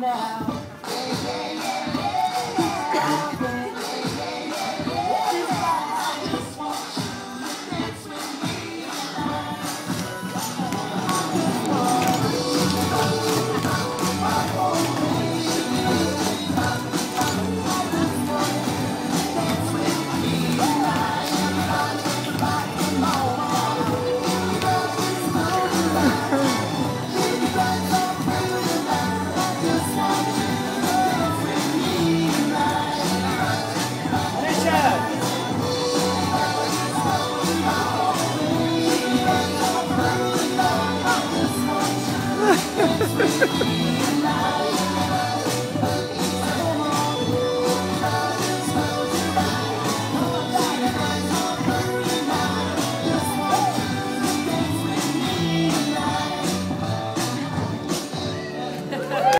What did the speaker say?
now. Ha ha ha!